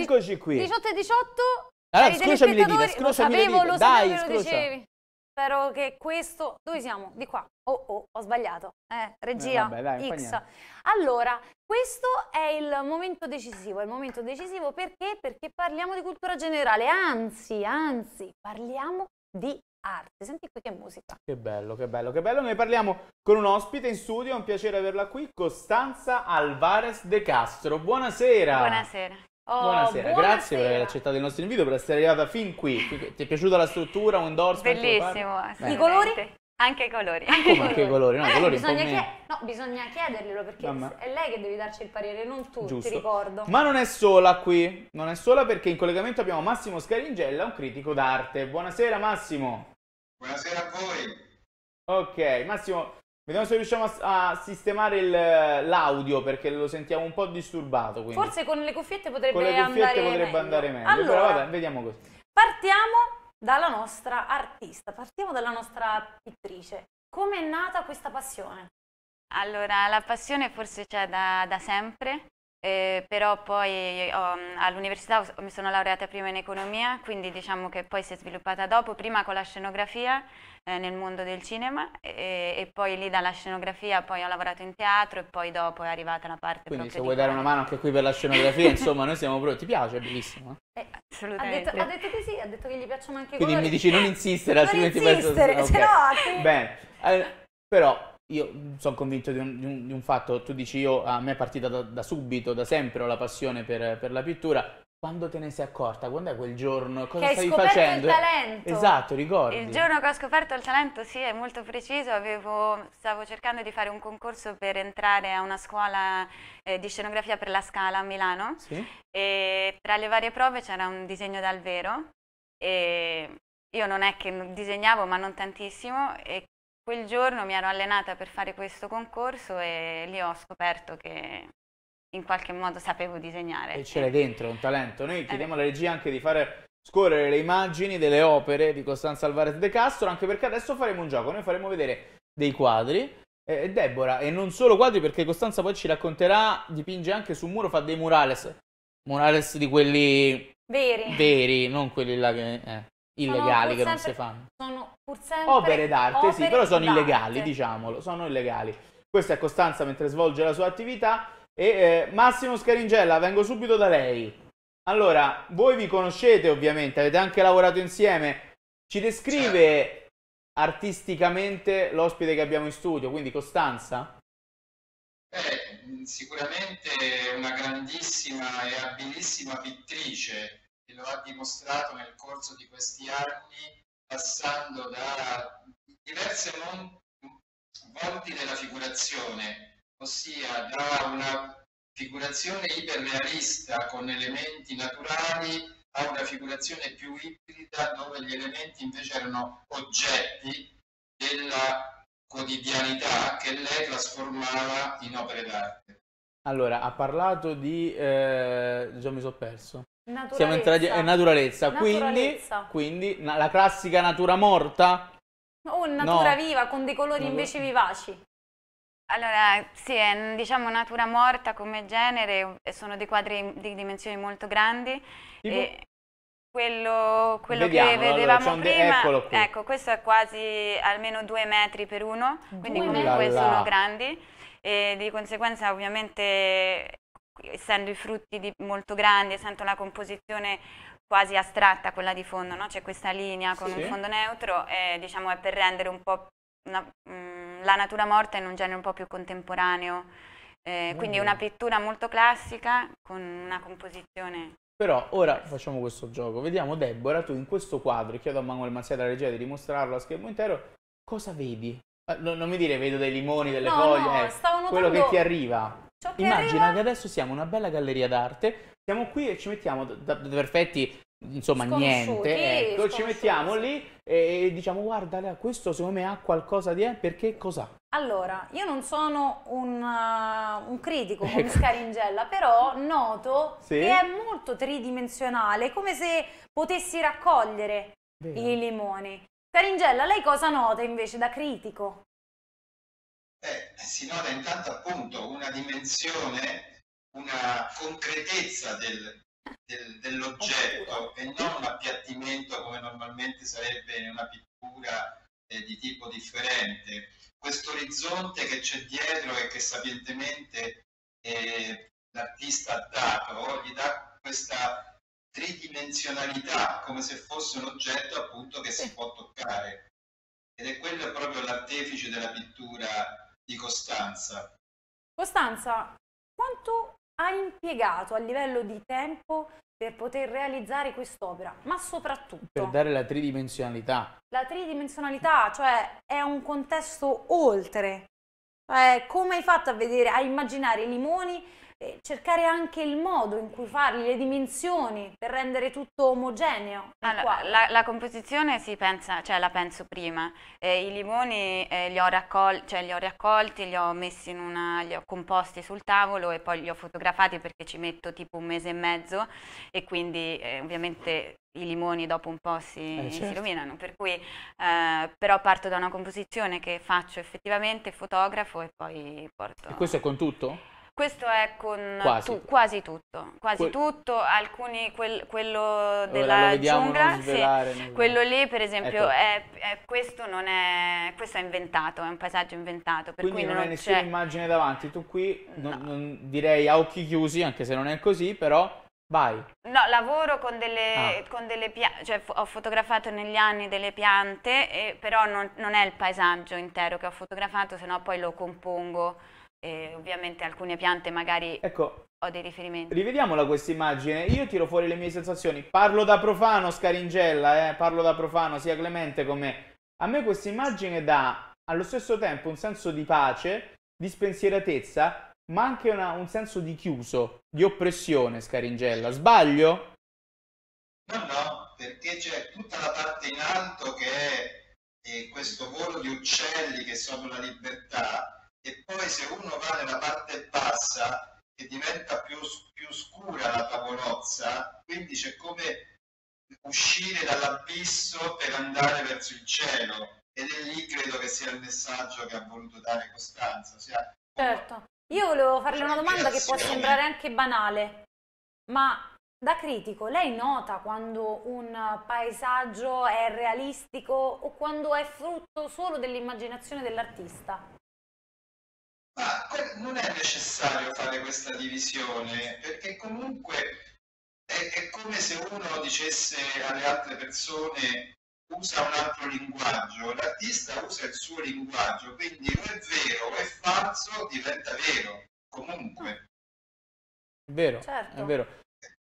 Eccoci qui. 18 e 18. Allora, cari scrociami le dita, telespettatori, lo Dai, sapevo, lo dicevi. Spero che questo... Dove siamo? Di qua. Oh, oh, ho sbagliato. Eh, regia, Eh, vabbè, dai, X. Allora, questo è il momento decisivo. È il momento decisivo perché? Perché parliamo di cultura generale. Anzi, anzi, parliamo di arte. Senti qui che musica. Che bello, che bello, che bello. Ne parliamo con un ospite in studio, è un piacere averla qui, Costanza Alvarez De Castro. Buonasera. Buonasera. Oh, Buonasera, grazie per aver buonasera. accettato il nostro invito, per essere arrivata fin qui. Ti è piaciuta la struttura, un endorsement? Bellissimo. I colori? Anche i colori. Come anche i colori? No, i Eh, colori bisogna, meno. chie- no, bisogna chiederglielo perché Mamma. è lei che deve darci il parere, non tu, Giusto. ti ricordo. Ma non è sola qui, non è sola perché in collegamento abbiamo Massimo Scaringella, un critico d'arte. Buonasera Massimo. Buonasera a voi. Ok, Massimo, vediamo se riusciamo a, a sistemare il- l'audio perché lo sentiamo un po' disturbato. Quindi. Forse con le cuffiette potrebbe con le cuffiette andare potrebbe meglio. andare meglio. Allora, Però vabbè, vediamo così. partiamo dalla nostra artista, partiamo dalla nostra pittrice. Come è nata questa passione? Allora, la passione forse c'è da, da sempre, eh, però poi ho- all'università mi sono laureata prima in economia, quindi diciamo che poi si è sviluppata dopo, prima con la scenografia eh, nel mondo del cinema e, e poi lì dalla scenografia poi ho lavorato in teatro e poi dopo è arrivata la parte Quindi se vuoi di dare una mano anche qui per la scenografia, insomma, noi siamo pronti. Ti piace? È bellissimo. eh? Eh, ha, Assolutamente. detto, ha detto di sì, ha detto che gli piacciono anche i Quindi colori. mi dici non insistere, Non altrimenti insistere, penso... se no... Bene, Eh, però io sono convinto di un, di un- di un fatto, tu dici io, a me è partita da, da subito, da sempre ho la passione per, per la pittura. Quando te ne sei accorta? Quando è quel giorno? Cosa Che hai stavi scoperto facendo? il talento. Esatto, ricordi. Il giorno che ho scoperto il talento, sì, è molto preciso. Avevo- stavo cercando di fare un concorso per entrare a una scuola eh, di scenografia per la Scala a Milano Sì? e tra le varie prove c'era un disegno dal vero e io non è che disegnavo, ma non tantissimo e quel giorno mi ero allenata per fare questo concorso e lì ho scoperto che in qualche modo sapevo disegnare. E ce l'hai dentro, un talento. Eh. Noi chiediamo alla regia anche di fare scorrere le immagini delle opere di Costanza Alvarez de Castro, anche perché adesso faremo un gioco. Noi faremo vedere dei quadri. E Deborah, e non solo quadri, perché Costanza poi ci racconterà, dipinge anche su un muro, fa dei murales. Murales di quelli Veri. veri, non quelli là che, eh, illegali che non sempre- si fanno. Sono pur sempre Opere d'arte, sì, opere però sono illegali, diciamolo, sono illegali. Questa è Costanza mentre svolge la sua attività. E eh, Massimo Scaringella, vengo subito da lei. Allora, voi vi conoscete ovviamente, avete anche lavorato insieme. Ci descrive artisticamente l'ospite che abbiamo in studio, quindi Costanza? Beh, sicuramente una grandissima e abilissima pittrice lo ha dimostrato nel corso di questi anni, passando da diverse mon- volti della figurazione, ossia da una figurazione iperrealista con elementi naturali a una figurazione più ibrida dove gli elementi invece erano oggetti della quotidianità che lei trasformava in opere d'arte. Allora, ha parlato di... Eh, già mi sono perso. Naturalezza. Siamo entrati in naturalezza, quindi, Naturalezza. quindi na- la classica natura morta? Oh, natura No. viva con dei colori Natura- invece vivaci. Allora, sì, è diciamo natura morta come genere, sono dei quadri di dimensioni molto grandi. Tipo? E quello, quello Vediamolo, che allora, vedevamo de- prima, ecco, questo è quasi almeno due metri per uno, quindi comunque metri. sono grandi e di conseguenza ovviamente essendo i frutti di- molto grandi, essendo la composizione quasi astratta quella di fondo, no? c'è questa linea con Sì. un fondo neutro, e, diciamo è per rendere un po' una- mm, la natura morta in un genere un po' più contemporaneo, eh, quindi bene. una pittura molto classica con una composizione Però ora facciamo questo gioco. Vediamo Deborah, tu in questo quadro, chiedo a Manuel Mazziata regia di dimostrarlo a schermo intero, cosa vedi? Eh, no- non mi dire vedo dei limoni, delle No, foglie, no, eh, quello che ti arriva. Ciò che Immagina arriva- che adesso siamo una bella galleria d'arte, siamo qui e ci mettiamo da, da perfetti, insomma niente, ecco, ci mettiamo lì e diciamo guarda Lea, questo secondo me ha qualcosa di... eh, perché cos'ha? Allora, io non sono un, uh, un critico come Ecco. Scaringella, però noto Sì? che è molto tridimensionale, come se potessi raccogliere Vero? i limoni. Scaringella, lei cosa nota invece da critico? Eh, si nota intanto appunto una dimensione, una concretezza del, del, dell'oggetto e non un appiattimento come normalmente sarebbe in una pittura eh, di tipo differente. Questo orizzonte che c'è dietro e che sapientemente eh, l'artista ha dato, gli dà questa tridimensionalità come se fosse un oggetto appunto che si può toccare. Ed è quello proprio l'artefice della pittura di Costanza. Costanza, quanto hai impiegato a livello di tempo per poter realizzare quest'opera, ma soprattutto per dare la tridimensionalità. La tridimensionalità, cioè è un contesto oltre. Cioè, come hai fatto a vedere, a immaginare i limoni cercare anche il modo in cui farli, le dimensioni per rendere tutto omogeneo. Allora, la, la, composizione si pensa, cioè la penso prima. Eh, I limoni eh, li, ho raccol- cioè, li, ho raccolti, li ho messi in una, li ho composti sul tavolo e poi li ho fotografati perché ci metto tipo un mese e mezzo e quindi eh, ovviamente i limoni dopo un po' si, eh, certo. si rovinano, per cui eh, però parto da una composizione che faccio effettivamente, fotografo e poi porto... E questo è con tutto? Questo è con quasi, tu, quasi tutto, quasi que- tutto, alcuni, quel, quello della giungla, sì, quello lì per esempio, ecco. è, è, questo non è, questo è inventato, è un paesaggio inventato. Per Quindi cui non, non hai nessuna immagine davanti, tu qui no. non, non direi a occhi chiusi, anche se non è così, però Vai. No, lavoro con delle, ah. con delle piante, cioè ho fotografato negli anni delle piante, e, però non, non, è il paesaggio intero che ho fotografato, se no poi lo compongo e ovviamente alcune piante magari ecco, ho dei riferimenti. Rivediamola questa immagine, io tiro fuori le mie sensazioni, parlo da profano Scaringella, eh? parlo da profano sia Clemente come A me questa immagine dà allo stesso tempo un senso di pace, di spensieratezza, ma anche una, un senso di chiuso, di oppressione Scaringella, sbaglio? No, no, perché c'è tutta la parte in alto che è, è questo volo di uccelli che sono la libertà se uno va nella parte bassa che diventa più, più scura la tavolozza, quindi c'è come uscire dall'abisso per andare verso il cielo ed è lì credo che sia il messaggio che ha voluto dare Costanza. Ossia, certo, io volevo farle una domanda che può sembrare anche banale, ma da critico, lei nota quando un paesaggio è realistico o quando è frutto solo dell'immaginazione dell'artista? Ma non è necessario fare questa divisione, perché comunque è, è, come se uno dicesse alle altre persone usa un altro linguaggio, l'artista usa il suo linguaggio, quindi o è vero o è falso diventa vero, comunque. È vero, certo. è vero.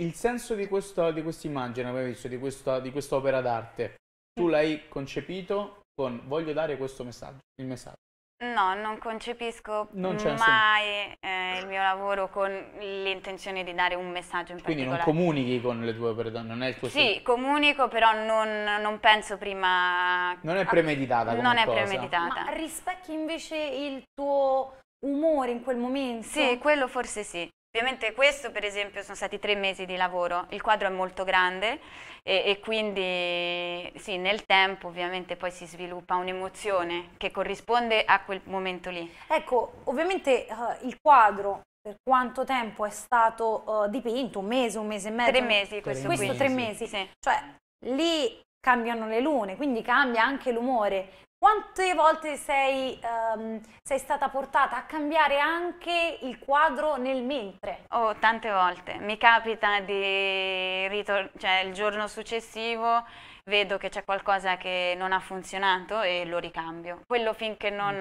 Il senso di, questo, di questa immagine, abbiamo visto, di, questa, di quest'opera d'arte, tu l'hai concepito con voglio dare questo messaggio, il messaggio. No, non concepisco non mai eh, il mio lavoro con l'intenzione di dare un messaggio in Quindi particolare. Quindi non comunichi con le tue opere, non è il tuo Sì, comunico, però non, non, penso prima... Non è premeditata Non è cosa. premeditata. Ma rispecchi invece il tuo umore in quel momento? Sì, quello forse sì. Ovviamente questo per esempio sono stati tre mesi di lavoro, il quadro è molto grande e, e, quindi sì, nel tempo ovviamente poi si sviluppa un'emozione che corrisponde a quel momento lì. Ecco, ovviamente uh, il quadro per quanto tempo è stato uh, dipinto? Un mese, un mese e mezzo? Tre mesi, questo, questo tre mesi. Sì. Cioè, lì cambiano le lune, quindi cambia anche l'umore. Quante volte sei, um, sei, stata portata a cambiare anche il quadro nel mentre? Oh, tante volte. Mi capita di ritornare, cioè il giorno successivo vedo che c'è qualcosa che non ha funzionato e lo ricambio. Quello finché non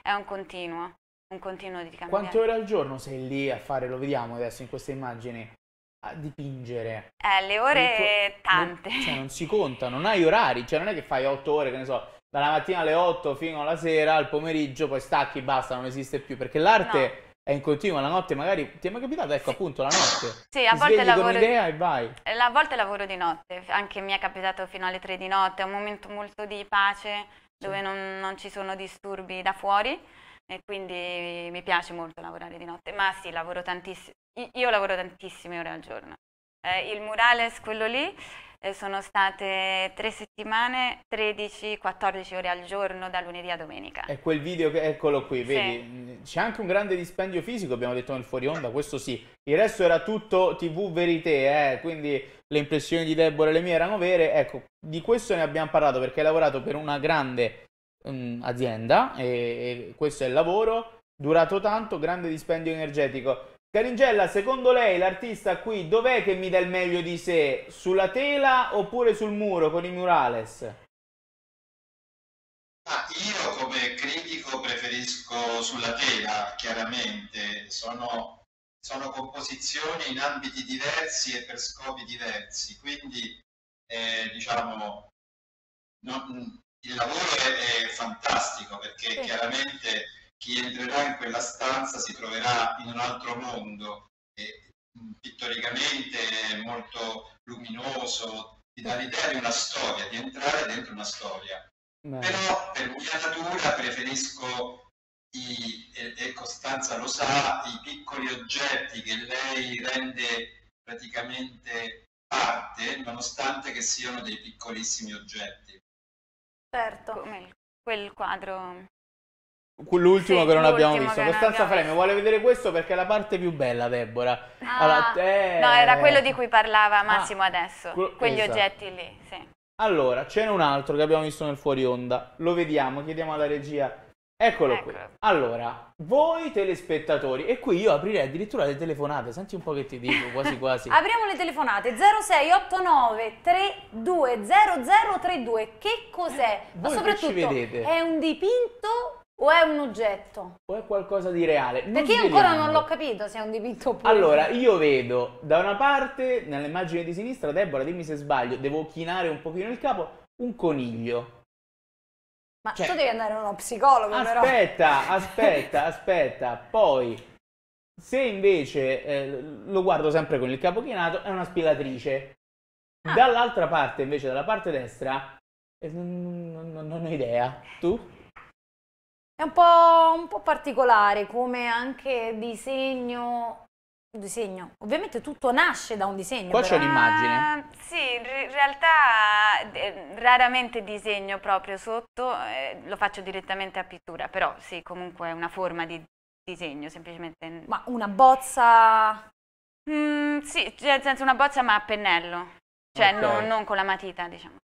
è un continuo, un continuo di cambiare. Quante ore al giorno sei lì a fare, lo vediamo adesso in queste immagini, a dipingere? Eh, le ore tuo, tante. cioè non si conta, non hai orari, cioè non è che fai otto ore, che ne so, dalla mattina alle 8 fino alla sera, al pomeriggio, poi stacchi, basta, non esiste più, perché l'arte no. è in continuo, la notte magari, ti è mai capitato, ecco sì. appunto la notte, sì, a volte lavoro un'idea e vai. Eh, a volte lavoro di notte, anche mi è capitato fino alle 3 di notte, è un momento molto di pace, dove sì. non, non ci sono disturbi da fuori e quindi mi piace molto lavorare di notte, ma sì, lavoro tantissimo, io lavoro tantissime ore al giorno. Eh, il murales, quello lì, eh, sono state tre settimane, 13-14 ore al giorno da lunedì a domenica. È quel video che eccolo qui, Sì. vedi? C'è anche un grande dispendio fisico, abbiamo detto nel fuori onda, questo sì. Il resto era tutto TV verité, eh, quindi le impressioni di Deborah e le mie erano vere. Ecco, di questo ne abbiamo parlato perché hai lavorato per una grande mm, azienda e, e questo è il lavoro, durato tanto, grande dispendio energetico. Caringella, secondo lei l'artista qui dov'è che mi dà il meglio di sé? Sulla tela oppure sul muro con i murales? Ah, io come critico preferisco sulla tela, chiaramente, sono, sono composizioni in ambiti diversi e per scopi diversi, quindi eh, diciamo non- il lavoro è, è fantastico perché Sì. chiaramente chi entrerà in quella stanza si troverà in un altro mondo e mh, pittoricamente è molto luminoso, ti dà l'idea di una storia, di entrare dentro una storia. Beh. Però per mia natura preferisco, i, e, e Costanza lo sa, i piccoli oggetti che lei rende praticamente arte, nonostante che siano dei piccolissimi oggetti. Certo. Quel quadro. L'ultimo Sì, che non abbiamo visto. Costanza Freme vuole vedere questo perché è la parte più bella, Deborah. Ah, Allora, eh, No, era quello di cui parlava Massimo Ah, adesso. Quegli esatto. oggetti lì, sì. Allora, ce n'è un altro che abbiamo visto nel fuori onda. Lo vediamo, chiediamo alla regia. Eccolo qui. Eccolo. Allora, voi telespettatori, e qui io aprirei addirittura le telefonate, senti un po' che ti dico, quasi quasi. Apriamo le telefonate 0689 320032. Che cos'è? Ma soprattutto è un dipinto o è un oggetto? O è qualcosa di reale? Non Perché io ancora non l'ho capito se è un dipinto oppure Allora, io vedo da una parte, nell'immagine di sinistra, Deborah, dimmi se sbaglio, devo chinare un pochino il capo, un coniglio. Ma cioè- tu devi andare da uno psicologo però. Aspetta, aspetta, aspetta. Poi, se invece eh, lo guardo sempre con il capo chinato, è una spiegatrice. Ah. Dall'altra parte, invece, dalla parte destra, eh, non, non- non ho idea. Tu? È un po', un po' particolare come anche disegno. Disegno. Ovviamente tutto nasce da un disegno. Qua però. c'è l'immagine. Ah, sì, in realtà eh, raramente disegno proprio sotto, eh, lo faccio direttamente a pittura, però sì, comunque è una forma di disegno, semplicemente. Ma una bozza. Mm, sì, cioè, nel senso una bozza ma a pennello, cioè Ok. non, non con la matita, diciamo.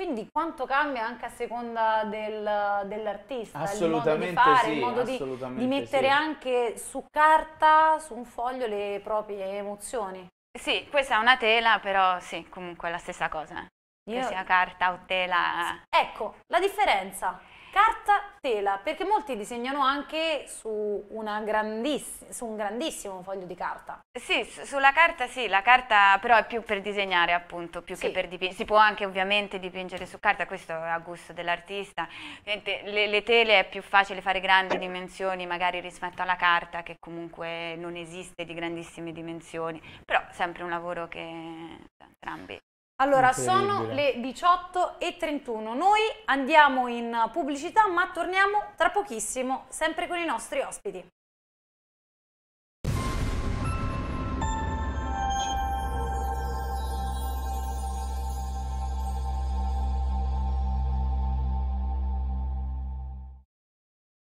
Quindi quanto cambia anche a seconda del- dell'artista, il modo di Assolutamente fare, sì, il modo di, assolutamente di mettere sì. anche su carta, su un foglio, le proprie emozioni. Sì, questa è una tela, però sì, comunque è la stessa cosa. Che Io- sia carta o tela. Ecco, la differenza. Carta, tela, perché molti disegnano anche su, su un grandissimo foglio di carta. Sì, su- sulla carta sì, la carta però è più per disegnare appunto, più Sì. che per dipingere. Si può anche ovviamente dipingere su carta, questo è a gusto dell'artista. Le, le tele è più facile fare grandi dimensioni magari rispetto alla carta che comunque non esiste di grandissime dimensioni, però sempre un lavoro che entrambi. Allora, sono le 18 e 31. Noi andiamo in pubblicità, ma torniamo tra pochissimo, sempre con i nostri ospiti.